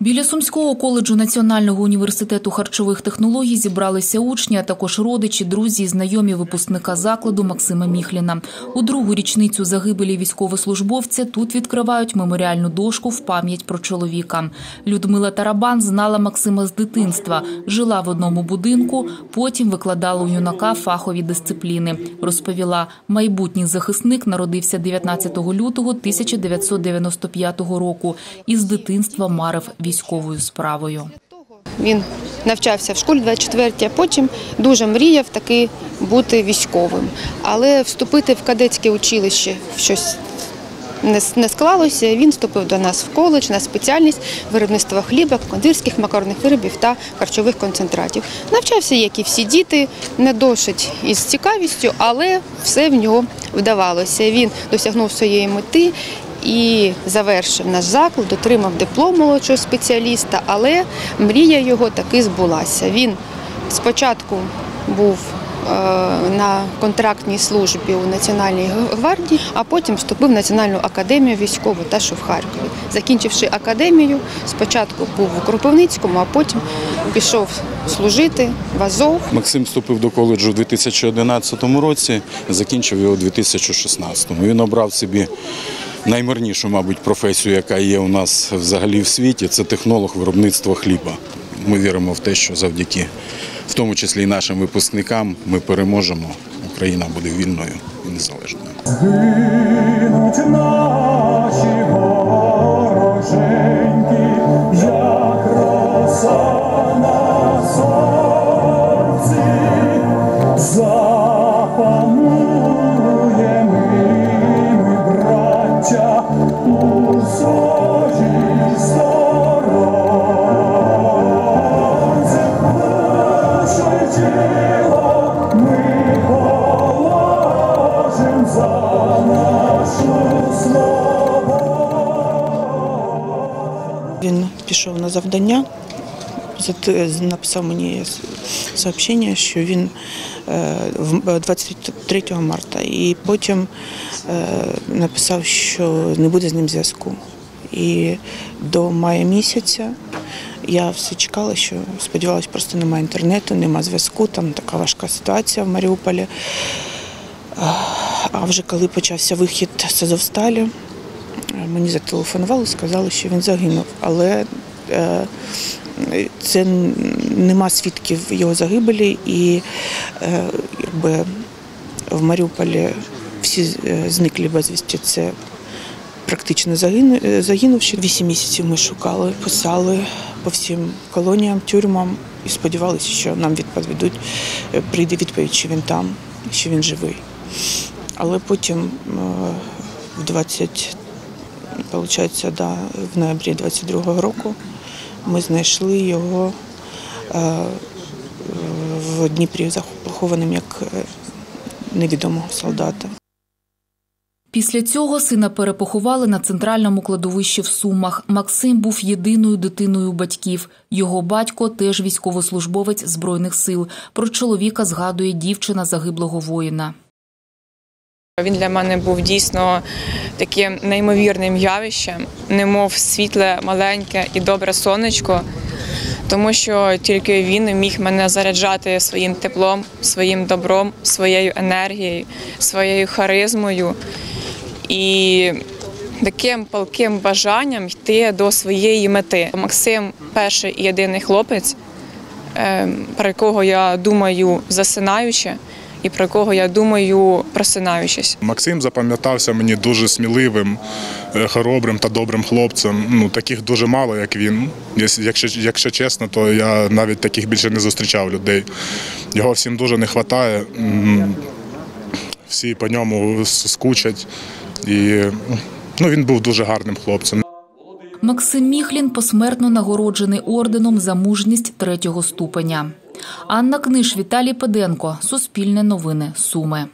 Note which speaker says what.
Speaker 1: Біля Сумського коледжу Національного університету харчових технологій зібралися учні, а також родичі, друзі і знайомі випускника закладу Максима Міхліна. У другу річницю загибелі військовослужбовця тут відкривають меморіальну дошку в пам'ять про чоловіка. Людмила Тарабан знала Максима з дитинства, жила в одному будинку, потім викладала у юнака фахові дисципліни. Розповіла, майбутній захисник народився 19 лютого 1995 року і з дитинства марив військовою справою.
Speaker 2: Він навчався в школі 24, а потім дуже мріяв таки бути військовим. Але вступити в кадетське училище в щось не, склалося. Він вступив до нас в коледж на спеціальність виробництва хліба, кондитерських макаронних виробів та харчових концентратів. Навчався, як і всі діти, не досить із цікавістю, але все в нього вдавалося. Він досягнув своєї мети і завершив наш заклад, отримав диплом молодшого спеціаліста, але мрія його таки збулася. Він спочатку був е, на контрактній службі у Національній гвардії, а потім вступив в Національну академію військову та що в Харкові. Закінчивши академію, спочатку був у Кропивницькому, а потім пішов служити в Азов.
Speaker 3: Максим вступив до коледжу у 2011 році, закінчив його у 2016. Він обрав собі наймирнішу, мабуть, професію, яка є у нас взагалі в світі. Це технолог виробництва хліба. Ми віримо в те, що завдяки, в тому числі і нашим випускникам, ми переможемо. Україна буде вільною і незалежною.
Speaker 4: Згинуть наші вороженьки,
Speaker 5: пішов на завдання, написав мені сообщення, що він е, в- 23 марта, і потім е, написав, що не буде з ним зв'язку. І до мая місяця я все чекала, що сподівалася, просто немає інтернету, немає зв'язку, там така важка ситуація в Маріуполі. А вже коли почався вихід з Азовсталі, Мені зателефонували, сказали, що він загинув, але е, це нема свідків його загибелі, і е, якби в Маріуполі всі з- е, зниклі безвісті. Це практично загину, е, загинувши. Вісім місяців ми шукали, писали по всім колоніям, тюрмам і сподівалися, що нам відповідуть, е, прийде відповідь, що він там, що він живий. Але потім е, в 20 Получається, да, в ноябрі 22-го року ми знайшли його е, в Дніпрі похованим як е, невідомого солдата.
Speaker 1: Після цього сина перепоховали на центральному кладовищі в Сумах. Максим був єдиною дитиною батьків. Його батько теж військовослужбовець збройних сил. Про чоловіка згадує дівчина загиблого воїна.
Speaker 6: Він для мене був дійсно таким неймовірним явищем, немов світле, маленьке і добре сонечко, тому що тільки він міг мене заряджати своїм теплом, своїм добром, своєю енергією, своєю харизмою і таким палким бажанням йти до своєї мети. Максим перший і єдиний хлопець, ем, про якого я думаю засинаючи, і про якого я думаю просинаючись.
Speaker 7: Максим запам'ятався мені дуже сміливим, е, хоробрим та добрим хлопцем. Ну таких дуже мало, як він. Якщо, якщо чесно, то я навіть таких більше не зустрічав людей. Його всім дуже не вистачає. Всі по ньому скучать. І ну, він був дуже гарним хлопцем.
Speaker 1: Максим Міхлін посмертно нагороджений орденом за мужність третього ступеня. Анна Книж, Віталій Педенко. Суспільне новини. Суми.